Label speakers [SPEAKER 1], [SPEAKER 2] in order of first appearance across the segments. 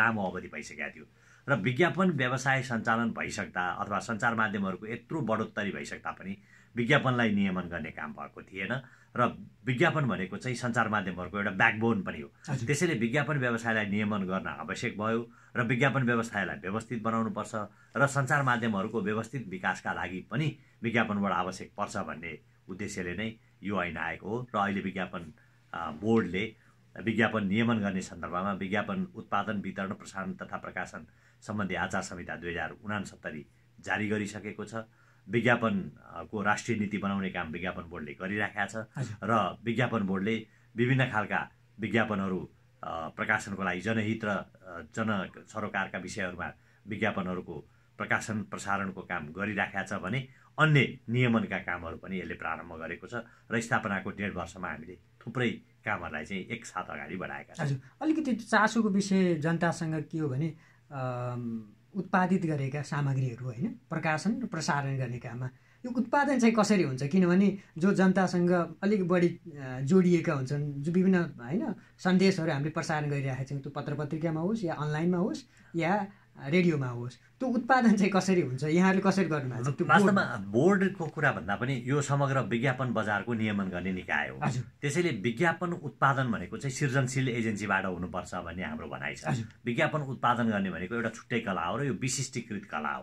[SPEAKER 1] लामो अवधि भइसकेको थियो। र विज्ञापन व्यवसाय सञ्चालन भइसक्दा अथवा सञ्चार माध्यमहरूको यत्रो बढोत्तरी भइसक्दा पनि विज्ञापनलाई नियमन गर्ने काम भएको थिएन र विज्ञापन भनेको चाहिँ सञ्चार माध्यमहरूको एउटा ब्याकबोन पनि हो। त्यसैले विज्ञापन व्यवसायलाई नियमन गर्न आवश्यक भयो र विज्ञापन व्यवसायलाई व्यवस्थित बनाउनुपर्छ र सञ्चार माध्यमहरूको व्यवस्थित विकासका लागि पनि विज्ञापनबाट आवश्यक पर्छ भन्ने उद्देश्यले नै यो ऐन आएको हो र अहिले विज्ञापन बोर्डले विज्ञापन नियमन गर्ने सन्दर्भमा विज्ञापन उत्पादन वितरण प्रसारण तथा प्रकाशन सम्बन्धी आचार संहिता दुई हजार उनासत्तरी जारी गरिसकेको छ। विज्ञापनको राष्ट्रिय नीति बनाउने काम विज्ञापन बोर्डले गरिराखेका छ र विज्ञापन बोर्डले विभिन्न खालका विज्ञापनहरू प्रकाशनको लागि जनहित र जन सरोकारका विषयहरूमा विज्ञापनहरूको प्रकाशन प्रसारणको काम गरिराखेका छ भने अन्य नियमनका कामहरू पनि यसले प्रारम्भ गरेको छ र स्थापनाको डेढ वर्षमा हामीले थुप्रै कामहरूलाई चाहिँ एकसाथ अगाडि बढाएका
[SPEAKER 2] छौँ अलिकति चासोको विषय जनतासँग के हो भने उत्पादित गरेका सामग्रीहरू होइन प्रकाशन र प्रसारण गर्ने काममा यो उत्पादन चाहिँ कसरी हुन्छ? किनभने जो जनतासँग अलिक बढी जोडिएका हुन्छन् जो विभिन्न होइन सन्देशहरू हामीले प्रसारण गरिरहेका छौँ त्यो पत्र पत्रिकामा होस् या अनलाइनमा होस् या रेडियोमा होस् त्यो उत्पादन चाहिँ कसरी हुन्छ? यहाँहरूले कसरी गर्नुभएको
[SPEAKER 1] वास्तवमा बोर्डको कुरा भन्दा पनि यो समग्र विज्ञापन बजारको नियमन गर्ने निकाय हो। त्यसैले विज्ञापन उत्पादन भनेको चाहिँ सृजनशील एजेन्सीबाट हुनुपर्छ भन्ने हाम्रो भनाइ छ। विज्ञापन उत्पादन गर्ने भनेको एउटा छुट्टै कला हो र यो विशिष्टीकृत कला हो।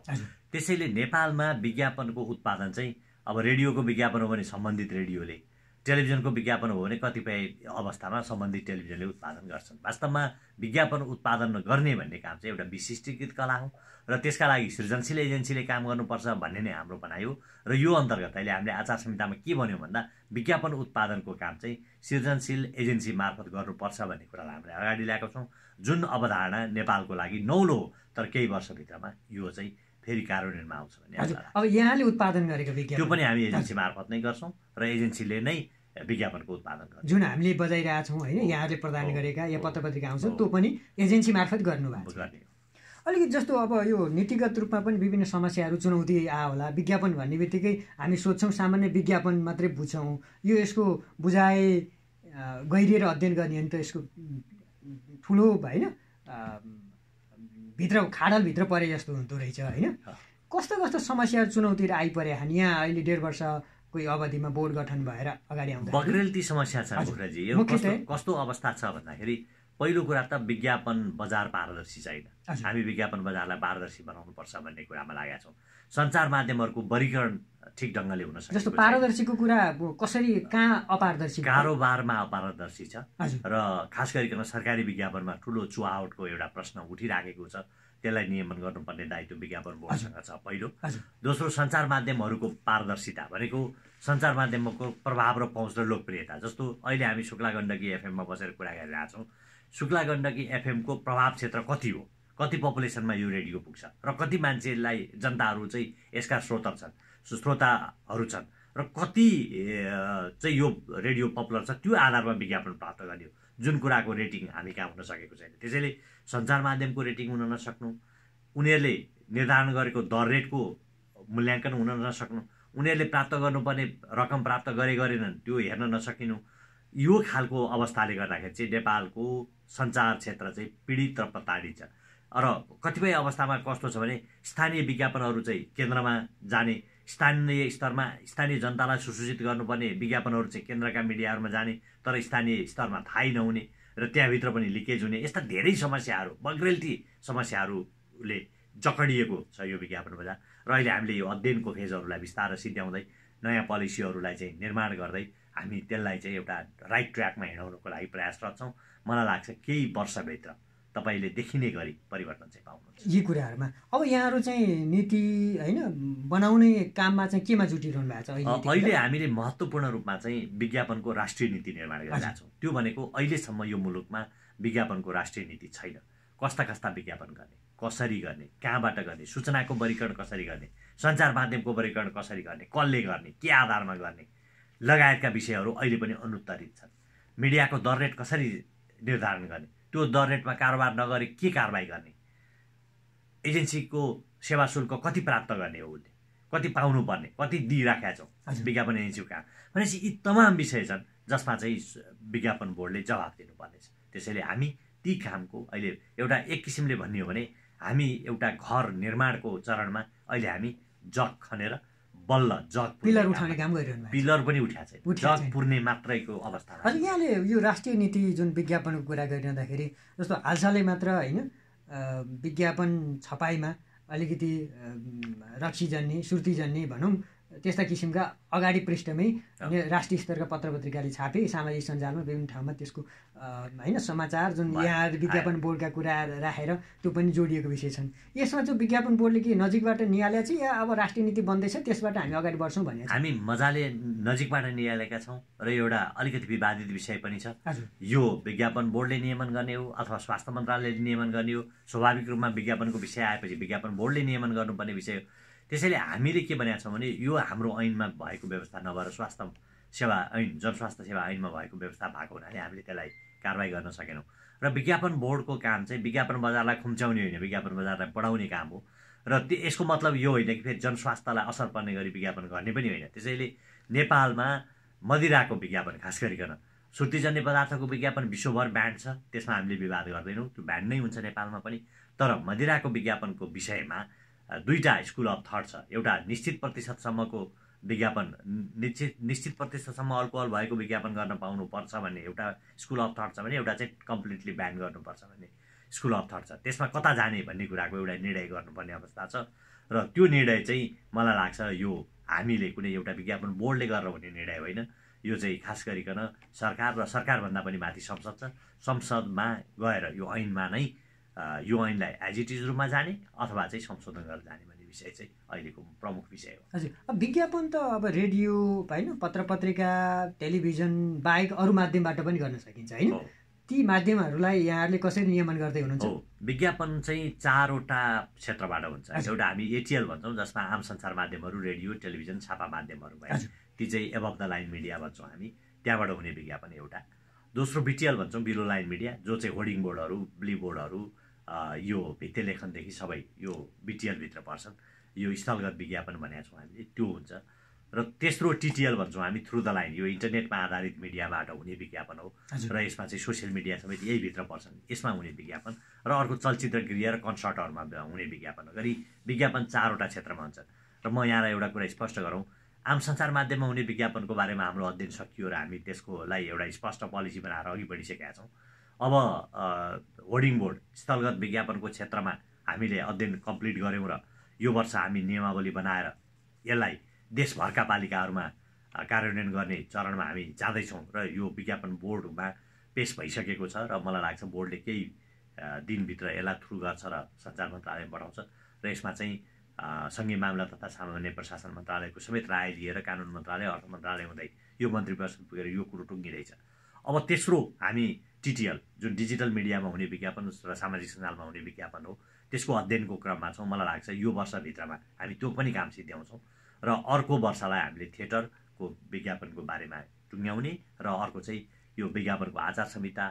[SPEAKER 1] त्यसैले नेपालमा विज्ञापनको उत्पादन चाहिँ अब रेडियोको विज्ञापन हो भने सम्बन्धित रेडियोले टेलिभिजनको विज्ञापन हो भने कतिपय अवस्थामा सम्बन्धित टेलिभिजनले उत्पादन गर्छन्। वास्तवमा विज्ञापन उत्पादन गर्ने भन्ने काम चाहिँ एउटा विशिष्टीकृत कला हो र त्यसका लागि सृजनशील एजेन्सीले काम गर्नुपर्छ भन्ने नै हाम्रो हो र यो अन्तर्गत अहिले हामीले आचार संहितामा के भन्यो भन्दा विज्ञापन उत्पादनको काम चाहिँ सृजनशील एजेन्सी मार्फत गर्नुपर्छ भन्ने कुरालाई हामीले अगाडि ल्याएको छौँ। जुन अवधारणा नेपालको लागि नौलो हो तर केही वर्षभित्रमा यो चाहिँ फेरि कार्यान्वयनमा आउँछ
[SPEAKER 2] भन्ने अब यहाँले उत्पादन गरेको विज्ञापन।
[SPEAKER 1] त्यो पनि हामी एजेन्सी मार्फत नै गर्छौँ र एजेन्सीले नै विज्ञापनको उत्पादन गर्छ
[SPEAKER 2] जुन हामीले बजाइरहेछौँ होइन यहाँले प्रदान गरेका या पत्र पत्रिका आउँछ त्यो पनि एजेन्सी मार्फत गर्नुभएको गर्ने अलिकति जस्तो अब यो नीतिगत रूपमा पनि विभिन्न समस्याहरू चुनौती आयो होला विज्ञापन भन्ने बित्तिकै हामी सोध्छौँ सामान्य विज्ञापन मात्रै बुझ्छौँ यो यसको बुझाए गहिरिएर अध्ययन गर्ने भने त यसको ठुलो होइन भित्र खाडलभित्र परे जस्तो हुँदो रहेछ होइन? कस्तो कस्तो समस्या चुनौतीहरू आइपरे हामी यहाँ अहिले डेढ वर्षको अवधिमा बोर्ड गठन भएर अगाडि आउँछ
[SPEAKER 1] बग्रेलती समस्या छ मुखराजी यो कस्तो कस्तो अवस्था छ भन्दाखेरि पहिलो कुरा त विज्ञापन बजार पारदर्शी छैन। हामी विज्ञापन बजारलाई पारदर्शी बनाउनुपर्छ भन्ने कुरामा लागेका छौँ। सञ्चार माध्यमहरूको वर्गीकरण ठिक ढङ्गले हुन सक्छ
[SPEAKER 2] जस्तो पारदर्शीको कुरा कसरी कहाँ अपारदर्शी?
[SPEAKER 1] कारोबारमा अपारदर्शी छ। र खास गरिकन सरकारी विज्ञापनमा ठुलो चुहावटको एउटा प्रश्न उठिराखेको छ। त्यसलाई नियमन गर्नुपर्ने दायित्व विज्ञापन बोर्डसँग छ पहिलो। दोस्रो सञ्चार माध्यमहरूको पारदर्शिता भनेको सञ्चार माध्यमको प्रभाव र पहुँच र लोकप्रियता। जस्तो अहिले हामी शुक्ला गण्डकी एफएममा बसेर कुरा गरिरहेछौँ। शुक्ला गण्डकी एफएमको प्रभाव क्षेत्र कति हो? कति पपुलेसनमा यो रेडियो पुग्छ? र कति मान्छेलाई जनताहरू चाहिँ यसका श्रोता छन्? श्रोताहरू छन्। र कति चाहिँ यो रेडियो पपुलर छ? त्यो आधारमा विज्ञापन प्राप्त गर्ने हो जुन कुराको रेटिङ हामी कहाँ हुन सकेको छैन। त्यसैले सञ्चार माध्यमको रेटिङ हुन नसक्नु उनीहरूले निर्धारण गरेको दर रेटको मूल्याङ्कन हुन नसक्नु उनीहरूले प्राप्त गर्नुपर्ने रकम प्राप्त गरे गरेनन् त्यो हेर्न नसकिनु। यो खालको अवस्थाले गर्दाखेरि चाहिँ नेपालको सञ्चार क्षेत्र चाहिँ पीडित र प्रताडित छ। र कतिपय अवस्थामा कस्तो छ भने स्थानीय विज्ञापनहरू चाहिँ केन्द्रमा जाने स्थानीय स्तरमा स्थानीय जनतालाई सुसूचित गर्नुपर्ने विज्ञापनहरू चाहिँ केन्द्रका मिडियाहरूमा जाने तर स्थानीय स्तरमा थाहै नहुने र त्यहाँभित्र पनि लिकेज हुने यस्ता धेरै समस्याहरू बग्रेल्टी समस्याहरूले जकडिएको छ यो विज्ञापन बजार। र अहिले हामीले यो अध्ययनको फेजहरूलाई बिस्तारै सिद्ध्याउँदै नयाँ पोलिसीहरूलाई चाहिँ निर्माण गर्दै हामी त्यसलाई चाहिँ एउटा राइट ट्र्याकमा हिँडाउनको लागि प्रयासरत छौँ। मलाई लाग्छ केही वर्षभित्र तपाईँले देखिने गरी परिवर्तन चाहिँ पाउनुहुन्छ।
[SPEAKER 2] यी कुराहरूमा। अब यहाँहरू चाहिँ नीति होइन बनाउने काममा चाहिँ केमा जुटिरहनु भएको
[SPEAKER 1] छ अहिले हामीले महत्त्वपूर्ण रूपमा चाहिँ विज्ञापनको राष्ट्रिय नीति निर्माण गरिरहेको छौँ। त्यो भनेको अहिलेसम्म यो मुलुकमा विज्ञापनको राष्ट्रिय नीति छैन। कस्ता कस्ता विज्ञापन गर्ने कसरी गर्ने कहाँबाट गर्ने सूचनाको वर्गीकरण कसरी गर्ने सञ्चार माध्यमको वर्गीकरण कसरी गर्ने कसले गर्ने के आधारमा गर्ने लगायतका विषयहरू अहिले पनि अनुत्तरित छन्। मिडियाको दर रेट कसरी निर्धारण गर्ने त्यो दर रेटमा कारोबार नगरे के कारवाही गर्ने? एजेन्सीको सेवा शुल्क कति प्राप्त गर्ने हो उसले कति पाउनुपर्ने? कति दिइराखेका छौँ? विज्ञापन एजेन्सीको काम। भनेपछि यी तमाम विषय छन् जसमा चाहिँ विज्ञापन बोर्डले जवाब दिनुपर्नेछ। त्यसैले हामी ती कामको अहिले एउटा एक किसिमले भन्ने हो भने हामी एउटा घर निर्माणको चरणमा अहिले हामी जग खनेर बल्ल जग
[SPEAKER 2] पिलर उठाउने काम गरिरहनु
[SPEAKER 1] पिलर पनि उठाएको छ। जग पुर्ने मात्रैको अवस्था
[SPEAKER 2] हजुर यहाँले यो राष्ट्रिय नीति जुन विज्ञापनको कुरा गरिरहँदाखेरि जस्तो हालसालै मात्र होइन विज्ञापन छपाइमा अलिकति रक्सीजन्य सुर्तीजन्य भनौँ त्यस्ता किसिमका अगाडि पृष्ठमै राष्ट्रिय स्तरका पत्र पत्रिकाले छापे सामाजिक सञ्जालमा विभिन्न ठाउँमा त्यसको होइन समाचार जुन यहाँ विज्ञापन बोर्डका कुरा राखेर त्यो पनि जोडिएको विषय छन्। यसमा चाहिँ विज्ञापन बोर्डले के नजिकबाट निहाले चाहिँ या अब राष्ट्रिय नीति बन्दैछ त्यसबाट हामी अगाडि बढ्छौँ भने
[SPEAKER 1] हामी मजाले नजिकबाट निहालेका छौँ र एउटा अलिकति विवादित विषय पनि छ। यो विज्ञापन बोर्डले नियमन गर्ने हो अथवा स्वास्थ्य मन्त्रालयले नियमन गर्ने हो? स्वाभाविक रूपमा विज्ञापनको विषय आएपछि विज्ञापन बोर्डले नियमन गर्नुपर्ने विषय हो। त्यसैले हामीले के भनेका छौँ भने यो हाम्रो ऐनमा भएको व्यवस्था नभएर स्वास्थ्य सेवा ऐन जनस्वास्थ्य सेवा ऐनमा भएको व्यवस्था भएको हुनाले हामीले त्यसलाई कारवाही गर्न सकेनौँ। र विज्ञापन बोर्डको काम चाहिँ विज्ञापन बजारलाई खुम्च्याउने होइन विज्ञापन बजारलाई बढाउने काम हो। र यसको मतलब यो होइन कि फेरि जनस्वास्थ्यलाई असर पर्ने गरी विज्ञापन गर्ने पनि होइन। त्यसैले नेपालमा मदिराको विज्ञापन खास गरिकन सुर्तीजन्य पदार्थको विज्ञापन विश्वभर ब्यान्ड छ त्यसमा हामीले विवाद गर्दैनौँ। त्यो ब्यान्ड नै हुन्छ नेपालमा पनि। तर मदिराको विज्ञापनको विषयमा दुईवटा स्कुल अफ थट छ। एउटा निश्चित प्रतिशतसम्मको विज्ञापन निश्चित निश्चित प्रतिशतसम्म अल्कोहल भएको विज्ञापन गर्न पाउनुपर्छ भन्ने एउटा स्कुल अफ थट छ भने एउटा चाहिँ कम्प्लिटली ब्यान गर्नुपर्छ भन्ने स्कुल अफ थट छ। त्यसमा कता जाने भन्ने कुराको एउटा निर्णय गर्नुपर्ने अवस्था छ र त्यो निर्णय चाहिँ मलाई लाग्छ यो हामीले कुनै एउटा विज्ञापन बोर्डले गरेर हुने निर्णय होइन। यो चाहिँ खास गरिकन सरकार र सरकारभन्दा पनि माथि संसद छ। संसदमा गएर यो ऐनमा नै यो ऐनलाई एज इट इज रूपमा जाने अथवा चाहिँ संशोधन गरेर जाने भन्ने विषय चाहिँ अहिलेको प्रमुख विषय हो।
[SPEAKER 2] हजुर अब विज्ञापन त अब रेडियो होइन पत्र पत्रिका टेलिभिजन बाहेक अरू माध्यमबाट पनि गर्न सकिन्छ होइन? ती माध्यमहरूलाई यहाँहरूले कसरी नियमन गर्दै हुनुहुन्छ?
[SPEAKER 1] विज्ञापन चाहिँ चारवटा क्षेत्रबाट हुन्छ। एउटा हामी एटिएल भन्छौँ जसमा आम सञ्चार माध्यमहरू रेडियो टेलिभिजन छापा माध्यमहरू भयो। ती चाहिँ एबभ द लाइन मिडिया भन्छौँ हामी। त्यहाँबाट हुने विज्ञापन एउटा। दोस्रो बिटिएल भन्छौँ बिलो लाइन मिडिया जो चाहिँ होर्डिङ बोर्डहरू ब्ली बोर्डहरू यो भित्ते लेखनदेखि सबै यो बिटिएलभित्र पर्छन्। यो स्थलगत विज्ञापन भनेको छौँ हामीले त्यो हुन्छ। र तेस्रो टिटिएल भन्छौँ हामी थ्रु द लाइन यो इन्टरनेटमा आधारित मिडियाबाट हुने विज्ञापन हो। र यसमा चाहिँ सोसियल मिडिया समेत यहीभित्र पर्छन्। यसमा हुने विज्ञापन र अर्को चलचित्र गृह र कन्सर्टहरूमा हुने विज्ञापन गरी विज्ञापन चारवटा क्षेत्रमा हुन्छ। र म यहाँलाई एउटा कुरा स्पष्ट गरौँ। आम सञ्चार माध्यममा हुने विज्ञापनको बारेमा हाम्रो अध्ययन सकियो र हामी त्यसको लागि एउटा स्पष्ट पोलिसी बनाएर अघि बढिसकेका छौँ। अब होर्डिङ बोर्ड स्थलगत विज्ञापनको क्षेत्रमा हामीले अध्ययन कम्प्लिट गऱ्यौँ र यो वर्ष हामी नियमावली बनाएर यसलाई देशभरका पालिकाहरूमा कार्यान्वयन गर्ने चरणमा हामी जाँदैछौँ र यो विज्ञापन बोर्डमा पेस भइसकेको छ र मलाई लाग्छ बोर्डले केही दिनभित्र यसलाई थ्रु गर्छ र सञ्चार मन्त्रालय बढाउँछ र यसमा चाहिँ सङ्घीय मामला तथा सामान्य प्रशासन मन्त्रालयको समेत राय लिएर कानुन मन्त्रालय अर्थ मन्त्रालय हुँदै यो मन्त्री परिषद पुगेर यो कुरो टुङ्गिँदैछ। अब तेस्रो हामी टिटिएल जुन डिजिटल मिडियामा हुने विज्ञापन र सामाजिक सञ्जालमा हुने विज्ञापन हो त्यसको अध्ययनको क्रममा छौँ। मलाई लाग्छ यो वर्षभित्रमा हामी त्यो पनि काम सिद्ध्याउँछौँ। र अर्को वर्षलाई हामीले थिएटरको विज्ञापनको बारेमा टुङ्ग्याउने र अर्को चाहिँ यो विज्ञापनको आचार संहिता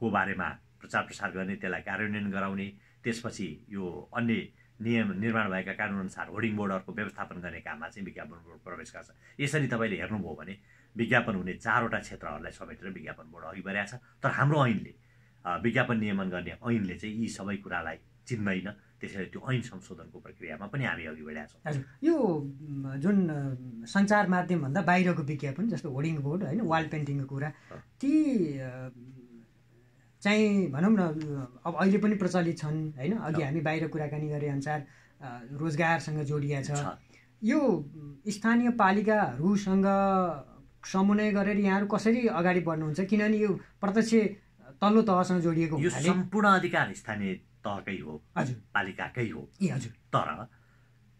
[SPEAKER 1] को बारेमा प्रचार प्रसार गर्ने त्यसलाई कार्यान्वयन गराउने त्यसपछि यो अन्य नियम निर्माण भएका कानुनअनुसार होर्डिङ बोर्डहरूको व्यवस्थापन गर्ने काममा चाहिँ विज्ञापन बोर्ड प्रवेश गर्छ। यसरी तपाईँले हेर्नुभयो भने विज्ञापन हुने चारवटा क्षेत्रहरूलाई समेटेर विज्ञापन बोर्ड अघि बढाएको छ। तर हाम्रो ऐनले विज्ञापन नियमन गर्ने ऐनले चाहिँ यी सबै कुरालाई चिन्दैन। त्यसैले त्यो ऐन संशोधनको प्रक्रियामा पनि हामी अघि बढाएका छौँ।
[SPEAKER 2] यो जुन सञ्चार माध्यमभन्दा बाहिरको विज्ञापन जस्तो होर्डिङ बोर्ड होइन वाल पेन्टिङको कुरा ती चाहिँ भनौँ न अब अहिले पनि प्रचलित छन् होइन? अघि हामी बाहिर कुराकानी गरे अनुसार रोजगारसँग जोडिया छ। यो स्थानीय पालिकाहरूसँग समन्वय गरेर यहाँहरू कसरी अगाडि बढ्नुहुन्छ? किनभने यो प्रत्यक्ष तल्लो तहसँग जोडिएको
[SPEAKER 1] यो सम्पूर्ण अधिकार स्थानीय तहकै हो
[SPEAKER 2] हजुर।
[SPEAKER 1] पालिकाकै हो।
[SPEAKER 2] ए हजुर।
[SPEAKER 1] तर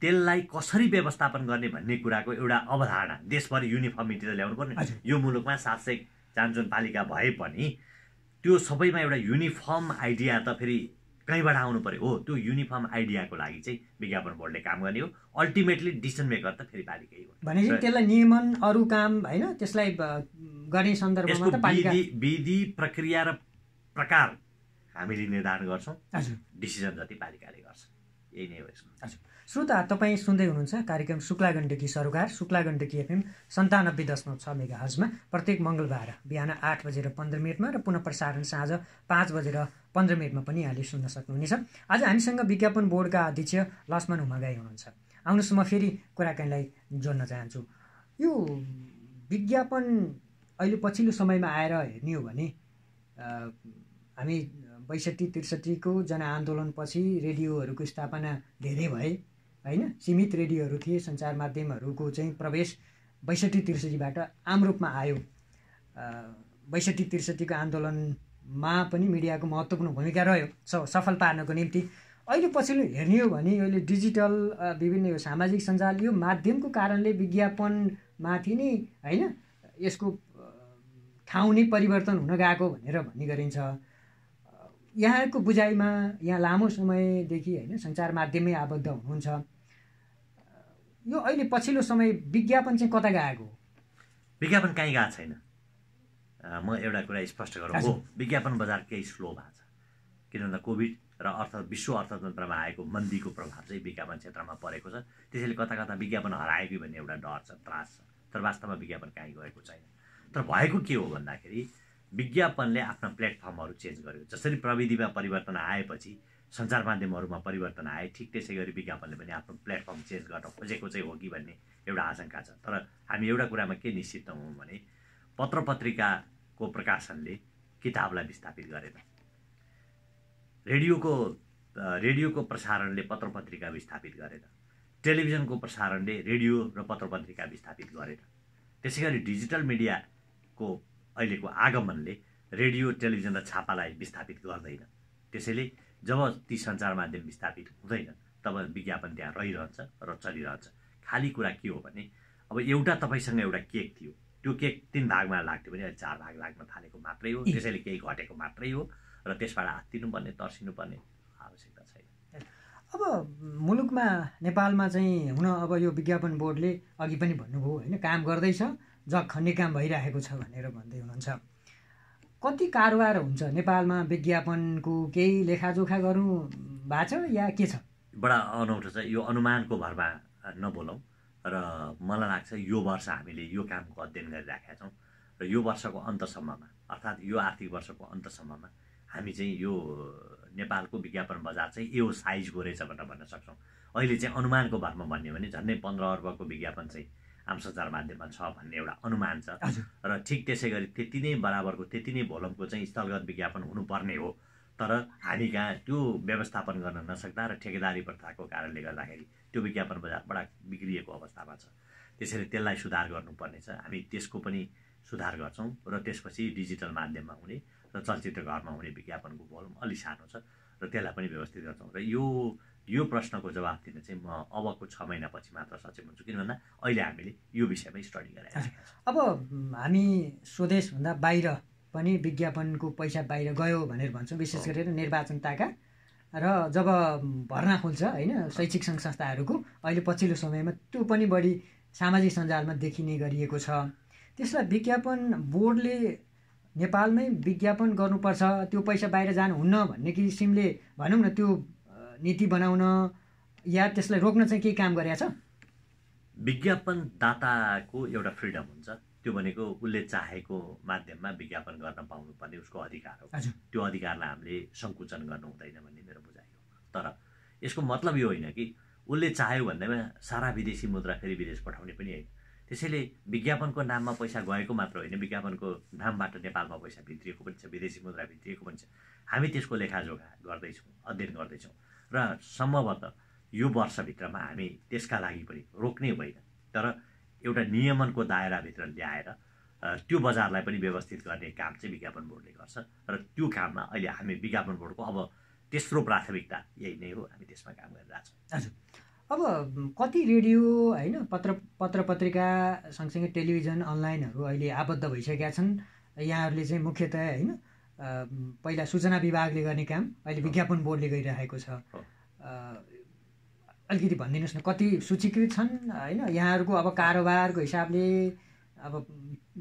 [SPEAKER 1] त्यसलाई कसरी व्यवस्थापन गर्ने भन्ने कुराको एउटा अवधारणा देशभरि युनिफर्मिटी त ल्याउनु पर्ने। यो मुलुकमा सात सय चान्चुन पालिका भए पनि त्यो सबैमा एउटा युनिफर्म आइडिया त फेरि कहीँबाट आउनु पऱ्यो? हो त्यो युनिफर्म आइडियाको लागि चाहिँ विज्ञापन बोर्डले काम गर्ने हो। अल्टिमेटली डिसिसन मेकर त फेरि पालिकै हो।
[SPEAKER 2] भनेपछि त्यसलाई नियमन अरू काम होइन त्यसलाई गर्ने सन्दर्भमा
[SPEAKER 1] विधि प्रक्रिया र प्रकार हामीले निर्धारण गर्छौँ। डिसिजन जति पालिकाले गर्छ। यही नै हो यसको
[SPEAKER 2] श्रोता तपाईँ सुन्दै हुनुहुन्छ कार्यक्रम शुक्ला गण्डकी सरोकार शुक्ला गण्डकी एफएम सन्तानब्बे दशमलव छ मेगा हजमा प्रत्येक मङ्गलबार बिहान आठ बजेर पन्ध्र मिनटमा र पुनः प्रसारण साँझ पाँच बजेर पन्ध्र मिनटमा पनि यहाँले सुन्न सक्नुहुनेछ। आज हामीसँग विज्ञापन बोर्डका अध्यक्ष लक्ष्मण हुमागाई हुनुहुन्छ। आउनुहोस् म फेरि कुराकानीलाई जोड्न चाहन्छु। यो विज्ञापन अहिले पछिल्लो समयमा आएर हेर्ने हो भने हामी बैसठी त्रिसठीको जनआन्दोलनपछि रेडियोहरूको स्थापना धेरै भए होइन? सीमित रेडियोहरू थिए सञ्चार माध्यमहरूको चाहिँ प्रवेश बैसठी त्रिसठीबाट आम रूपमा आयो। बैसठी त्रिसठीको आन्दोलनमा पनि मिडियाको महत्त्वपूर्ण भूमिका रह्यो स सफल पार्नको निम्ति। अहिले पछिल्लो हेर्ने हो भने अहिले डिजिटल विभिन्न यो सामाजिक सञ्जाल यो माध्यमको कारणले विज्ञापनमाथि नै होइन यसको ठाउँ नै परिवर्तन हुन गएको भनेर भन्ने गरिन्छ यहाँको बुझाइमा यहाँ लामो समयदेखि होइन सञ्चार माध्यममै आबद्ध हुनुहुन्छ। यो अहिले पछिल्लो समय विज्ञापन चाहिँ कता गएको
[SPEAKER 1] विज्ञापन कहीँ गएको छैन। म एउटा कुरा स्पष्ट गरौँ। हो विज्ञापन बजार केही स्लो भएको छ। किन भन्दा कोभिड र अर्थ विश्व अर्थतन्त्रमा आएको मन्दीको प्रभाव चाहिँ विज्ञापन क्षेत्रमा परेको छ। त्यसैले कता कता विज्ञापन हराएको भन्ने एउटा डर छ त्रास छ। तर वास्तवमा विज्ञापन कहीँ गएको छैन। तर भएको के हो भन्दाखेरि विज्ञापनले आफ्ना प्लेटफर्महरू चेन्ज गर्यो। जसरी प्रविधिमा परिवर्तन आएपछि सञ्चार माध्यमहरूमा परिवर्तन आए ठिक त्यसै गरी विज्ञापनले पनि आफ्नो प्लेटफर्म चेन्ज गर्न खोजेको चाहिँ हो कि भन्ने एउटा आशंका छ। तर हामी एउटा कुरामा के निश्चित नहौँ भने पत्र पत्रिकाको प्रकाशनले किताबलाई विस्थापित गरेन। रेडियोको रेडियोको प्रसारणले पत्र पत्रिका विस्थापित गरेन। टेलिभिजनको प्रसारणले रेडियो र पत्र पत्रिका विस्थापित गरेन। त्यसै गरी डिजिटल मिडियाको अहिलेको आगमनले रेडियो टेलिभिजन र छापालाई विस्थापित गर्दैन। त्यसैले जब ती सञ्चार माध्यम विस्थापित हुँदैन तब विज्ञापन त्यहाँ रहिरहन्छ र चलिरहन्छ। खाली कुरा के हो भने अब एउटा तपाईँसँग एउटा केक थियो। त्यो केक तिन भागमा लाग्थ्यो भने अहिले चार भाग लाग्न थालेको मात्रै हो। त्यसैले केही घटेको मात्रै हो र त्यसबाट हात्तिनुपर्ने तर्सिनुपर्ने आवश्यकता छैन।
[SPEAKER 2] अब मुलुकमा नेपालमा चाहिँ हुन अब यो विज्ञापन बोर्डले अघि पनि भन्नुभयो होइन काम गर्दैछ। जग खन्ने काम भइरहेको छ भनेर भन्दै हुनुहुन्छ। कति कारोबार हुन्छ? नेपालमा विज्ञापनको केही लेखाजोखा गर्नु भएको छ या के छ?
[SPEAKER 1] बडा अनौठो छ। यो अनुमानको भरमा नबोलौँ र मलाई लाग्छ यो वर्ष हामीले यो कामको अध्ययन गरिराखेका छौँ र यो वर्षको अन्तसम्ममा अर्थात् यो आर्थिक वर्षको अन्तसम्ममा हामी चाहिँ यो नेपालको विज्ञापन बजार चाहिँ यो साइजको रहेछ भनेर भन्न सक्छौँ। अहिले चाहिँ अनुमानको भरमा भन्यो भने झन्डै पन्ध्र अर्बको विज्ञापन चाहिँ आम सञ्चार माध्यममा छ भन्ने एउटा अनुमान छ। र ठिक त्यसै गरी त्यति नै बराबरको त्यति नै भोलमको चाहिँ स्थलगत विज्ञापन हुनुपर्ने हो। तर हामी कहाँ त्यो व्यवस्थापन गर्न नसक्दा र ठेकेदारी प्रथाको कारणले गर्दाखेरि त्यो विज्ञापन बजार बडा बिग्रिएको अवस्थामा छ। त्यसैले त्यसलाई सुधार गर्नुपर्ने छ। हामी त्यसको पनि सुधार गर्छौँ र त्यसपछि डिजिटल माध्यममा हुने र चलचित्र घरमा हुने विज्ञापनको भोल्युम अलिक सानो छ र त्यसलाई पनि व्यवस्थित गर्छौँ। र यो यो प्रश्नको जवाब दिन चाहिँ म अबको छ महिनापछि मात्र सचेत हुन्छु किन भन्दा अहिले हामीले यो विषयमै स्टडी गरेर
[SPEAKER 2] अब हामी स्वदेशभन्दा बाहिर पनि विज्ञापनको पैसा बाहिर गयो भनेर भन्छौँ विशेष गरेर निर्वाचनताका। र जब भर्ना खोल्छ होइन शैक्षिक सङ्घ संस्थाहरूको अहिले पछिल्लो समयमा त्यो पनि बढी सामाजिक सञ्जालमा देखिने गरिएको छ। त्यसलाई विज्ञापन बोर्डले नेपालमै विज्ञापन गर्नुपर्छ त्यो पैसा बाहिर जानुहुन्न भन्ने किसिमले भनौँ न त्यो नीति बनाउन या त्यसलाई रोक्न चाहिँ केही काम गरेका छ?
[SPEAKER 1] विज्ञापनदाताको एउटा फ्रिडम हुन्छ। त्यो भनेको उसले चाहेको माध्यममा विज्ञापन गर्न पाउनुपर्ने उसको अधिकार हो। त्यो अधिकारलाई हामीले सङ्कुचन गर्नु हुँदैन भन्ने मेरो बुझाइ हो। तर यसको मतलब यो होइन कि उसले चाह्यो भन्दैमा सारा विदेशी मुद्रा फेरि विदेश पठाउने पनि होइन। त्यसैले विज्ञापनको नाममा पैसा गएको मात्र होइन विज्ञापनको नामबाट नेपालमा पैसा भित्रिएको पनि छ विदेशी मुद्रा भित्रिएको पनि छ। हामी त्यसको लेखाजोखा गर्दैछौँ अध्ययन गर्दैछौँ। र सम्भवतः यो वर्षभित्रमा हामी त्यसका लागि पनि रोक्ने होइन। तर एउटा नियमनको दायराभित्र ल्याएर त्यो बजारलाई पनि व्यवस्थित गर्ने काम चाहिँ विज्ञापन बोर्डले गर्छ र त्यो काममा अहिले हामी विज्ञापन बोर्डको अब तेस्रो प्राथमिकता यही नै हो हामी त्यसमा काम गरिरहेछौँ।
[SPEAKER 2] हजुर। अब कति रेडियो होइन पत्र पत्र पत्रिका सँगसँगै टेलिभिजन अनलाइनहरू अहिले आबद्ध भइसकेका छन्। यहाँहरूले चाहिँ मुख्यतया होइन पहिला सूचना विभागले गर्ने काम अहिले विज्ञापन बोर्डले गरिरहेको छ। अलिकति भनिदिनुहोस् न कति सूचीकृत छन्? होइन यहाँहरूको अब कारोबारको हिसाबले अब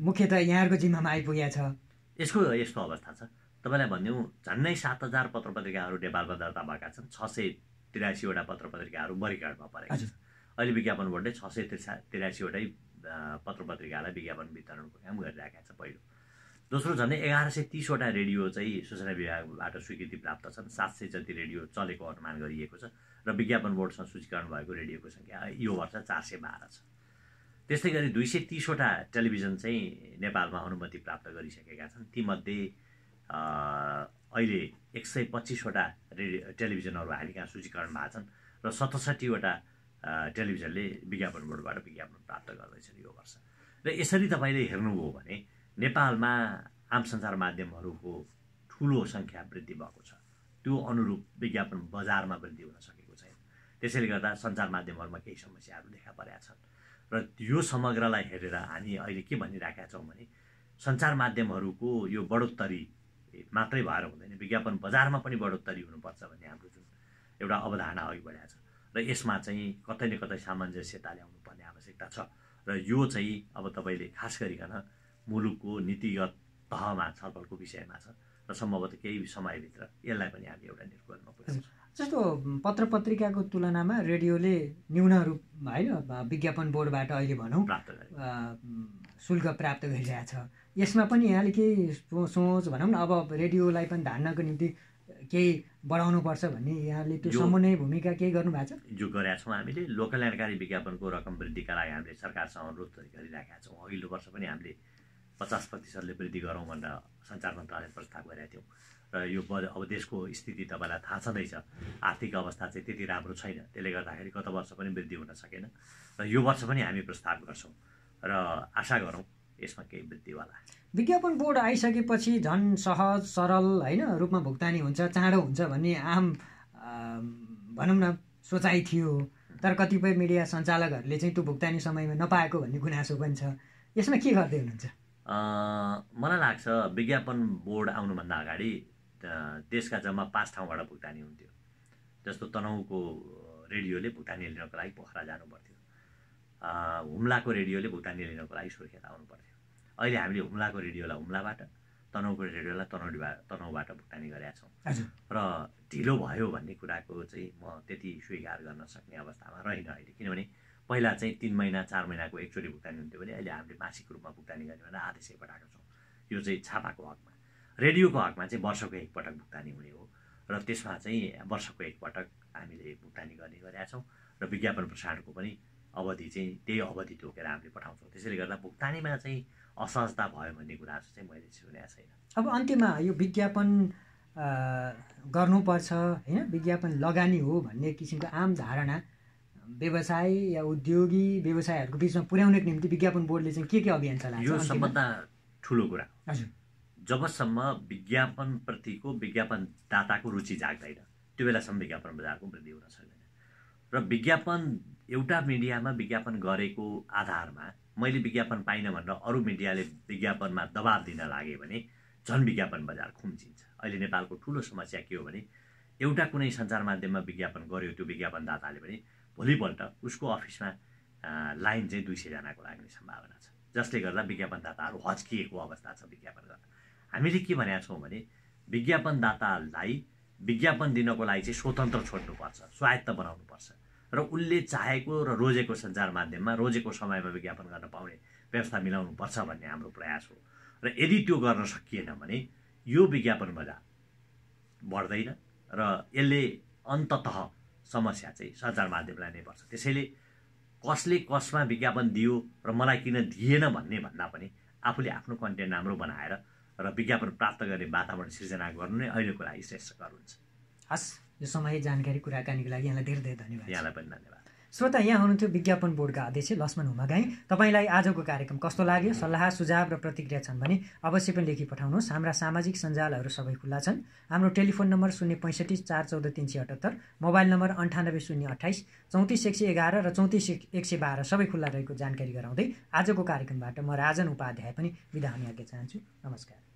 [SPEAKER 2] मुख्यतः यहाँहरूको जिम्मामा आइपुगेको छ।
[SPEAKER 1] यसको यस्तो अवस्था छ। तपाईँलाई भनिदिउँ झन्डै सात हजार पत्र पत्रिकाहरू नेपालमा दर्ता भएका छन्। छ सय तिरासीवटा पत्र पत्रिकाहरू बरिकाडमा परेको छ। अहिले विज्ञापन बोर्डले छ सय त्रिसा तिरासीवटै पत्र पत्रिकालाई विज्ञापन वितरणको काम गरिरहेका छ। पहिलो। दोस्रो झन्डै एघार सय तिसवटा रेडियो चाहिँ सूचना विभागबाट स्वीकृति प्राप्त छन्। सात सय जति रेडियो चलेको अनुमान गरिएको छ र विज्ञापन बोर्डसँग सूचीकरण भएको रेडियोको सङ्ख्या यो वर्ष चार सय बाह्र छ। त्यस्तै गरी दुई सय तिसवटा टेलिभिजन चाहिँ नेपालमा अनुमति प्राप्त गरिसकेका छन्। तीमध्ये अहिले एक सय पच्चिसवटा रेडियो टेलिभिजनहरू हामी कहाँ सूचीकरण भएको छन् र सतसट्ठीवटा टेलिभिजनले विज्ञापन बोर्डबाट विज्ञापन प्राप्त गर्दैछन् यो वर्ष। र यसरी तपाईँले हेर्नुभयो भने नेपालमा आम सञ्चार माध्यमहरूको ठुलो सङ्ख्या वृद्धि भएको छ। त्यो अनुरूप विज्ञापन बजारमा वृद्धि हुन सकेको छैन। त्यसैले गर्दा सञ्चार माध्यमहरूमा केही समस्याहरू देखा परेका छन्। र यो समग्रलाई हेरेर हामी अहिले के भनिरहेका छौँ भने सञ्चार माध्यमहरूको यो बढोत्तरी मात्रै भएर हुँदैन। विज्ञापन बजारमा पनि बढोत्तरी हुनुपर्छ भन्ने हाम्रो जुन एउटा अवधारणा अघि बढाएको छ। र यसमा चाहिँ कतै न कतै सामञ्जस्यता ल्याउनु पर्ने आवश्यकता छ। र यो चाहिँ अब तपाईँले खास गरिकन मुलुकको नीतिगत तहमा छलफलको विषयमा छ र सम्भवतः केही समयभित्र यसलाई पनि हामी एउटा पुऱ्याउँछौँ
[SPEAKER 2] जस्तो पत्र पत्रिकाको तुलनामा रेडियोले न्यून रूप होइन विज्ञापन बोर्डबाट अहिले भनौँ
[SPEAKER 1] प्राप्त
[SPEAKER 2] शुल्क प्राप्त गरिरहेछ। यसमा पनि यहाँले केही सोच भनौँ न अब रेडियोलाई पनि धान्नको निम्ति केही बढाउनुपर्छ भन्ने यहाँले त्यो समन्वय भूमिका केही गर्नु भएको छ?
[SPEAKER 1] जो गरेका छौँ हामीले लोकल्याणकारी विज्ञापनको रकम वृद्धिका लागि हामीले सरकारसँग अनुरोध गरिरहेका छौँ। अघिल्लो वर्ष पनि हामीले पचास प्रतिशतले वृद्धि गरौँ भनेर सञ्चार मन्त्रालय प्रस्ताव गरेका थियौँ। र यो अब देशको स्थिति तपाईँलाई थाहा छँदैछ। आर्थिक अवस्था चाहिँ त्यति राम्रो छैन। त्यसले गर्दाखेरि गत वर्ष पनि वृद्धि हुन सकेन। र यो वर्ष पनि हामी प्रस्ताव गर्छौँ। र आशा गरौँ यसमा केही वृद्धिवाला
[SPEAKER 2] विज्ञापन बोर्ड आइसकेपछि झन् सहज सरल होइन रूपमा भुक्तानी हुन्छ चाँडो हुन्छ भन्ने आम भनौँ न सोचाइ थियो। तर कतिपय मिडिया सञ्चालकहरूले चाहिँ त्यो भुक्तानी समयमा नपाएको भन्ने गुनासो पनि छ। यसमा के गर्दै हुनुहुन्छ?
[SPEAKER 1] मलाई लाग्छ विज्ञापन बोर्ड आउनुभन्दा अगाडि देशका जम्मा पाँच ठाउँबाट भुक्तानी हुन्थ्यो। जस्तो तनहुको रेडियोले भुक्तानी लिनको लागि पोखरा जानु पर्थ्यो हुम्लाको रेडियोले भुक्तानी लिनको लागि सुर्खेत आउनु पर्थ्यो अहिले हामीले हुम्लाको रेडियोलाई हुम्लाबाट तनहुको रेडियोलाई तनहुबाट तनहुबाट भुक्तानी गरेका छौँ। र ढिलो भयो भन्ने कुराको चाहिँ म त्यति स्वीकार गर्न सक्ने अवस्थामा रहेन अहिले। किनभने पहिला चाहिँ तिन महिना चार महिनाको एकचोटि भुक्तानी हुन्थ्यो भने अहिले हामीले मासिक रूपमा भुक्तानी गर्ने भनेर आदेशै पठाएको छौँ। यो चाहिँ छापाको हकमा। रेडियोको हकमा चाहिँ वर्षको एकपटक भुक्तानी हुने हो र त्यसमा चाहिँ वर्षको एकपटक हामीले भुक्तानी गर्ने गरेका छौँ र विज्ञापन प्रसारणको पनि अवधि चाहिँ त्यही अवधि तोकेर हामीले पठाउँछौँ। त्यसैले गर्दा भुक्तानीमा चाहिँ असहजता भयो भन्ने कुराहरू चाहिँ मैले सुनेको छैन।
[SPEAKER 2] अब अन्त्यमा यो विज्ञापन गर्नुपर्छ होइन? विज्ञापन लगानी हो भन्ने किसिमको आम धारणा व्यवसाय या उद्योगी व्यवसायहरूको बिचमा पुर्याउनेको निम्ति विज्ञापन बोर्डले चाहिँ के के अभियान चलाएको
[SPEAKER 1] यो सबभन्दा ठुलो कुरा हजुर। जबसम्म विज्ञापनप्रतिको विज्ञापनदाताको रुचि जाग्दैन त्यो बेलासम्म विज्ञापन बजारको वृद्धि हुन सक्दैन। र विज्ञापन एउटा मिडियामा विज्ञापन गरेको आधारमा मैले विज्ञापन पाइनँ भनेर अरू मिडियाले विज्ञापनमा दबाब दिन लागे भने झन् विज्ञापन बजार खुम्चिन्छ। अहिले नेपालको ठुलो समस्या के हो भने एउटा कुनै सञ्चार माध्यममा विज्ञापन गर्यो त्यो विज्ञापनदाताले भने भोलिपल्ट उसको अफिसमा लाइन चाहिँ दुई सयजनाको लाग्ने सम्भावना छ। जसले गर्दा विज्ञापनदाताहरू हच्किएको अवस्था छ विज्ञापन गर्न। हामीले के भनेका छौँ भने विज्ञापनदातालाई विज्ञापन दिनको लागि चाहिँ स्वतन्त्र छोड्नुपर्छ स्वायत्त बनाउनुपर्छ। र उसले चाहेको र रोजेको सञ्चार माध्यममा रोजेको समयमा विज्ञापन गर्न पाउने व्यवस्था मिलाउनु पर्छ भन्ने हाम्रो प्रयास हो। र यदि त्यो गर्न सकिएन भने यो विज्ञापन बजार बढ्दैन र यसले अन्तत समस्या चाहिँ सञ्चार माध्यमलाई नै पर्छ। त्यसैले कसले कसमा विज्ञापन दियो र मलाई किन दिएन भन्ने भन्दा पनि आफूले आफ्नो कन्टेन्ट राम्रो बनाएर र विज्ञापन प्राप्त गर्ने वातावरण सिर्जना गर्नु नै अहिलेको लागि श्रेष्ठकर हुन्छ।
[SPEAKER 2] हस् यो समय जानकारी कुराकानीको लागि यहाँलाई धेरै धेरै धन्यवाद।
[SPEAKER 1] यहाँलाई पनि धन्यवाद।
[SPEAKER 2] श्रोता यहाँ हुनुहुन्थ्यो विज्ञापन बोर्डका अध्यक्ष लक्ष्मण हुमागाई। तपाईँलाई आजको कार्यक्रम कस्तो लाग्यो? सल्लाह सुझाव र प्रतिक्रिया छन् भने अवश्य पनि लेखी पठाउनुहोस्। हाम्रा सामाजिक सञ्जालहरू सबै खुल्ला छन्। हाम्रो टेलिफोन नम्बर शून्य पैँसठी चार चौध तिन सय अठहत्तर मोबाइल नम्बर अन्ठानब्बे शून्य अठाइस चौतिस एक सय एघार र चौतिस एक सय बाह्र सबै खुल्ला रहेको जानकारी गराउँदै आजको कार्यक्रमबाट म राजन उपाध्याय पनि बिदा हुने आज्ञा चाहन्छु। नमस्कार।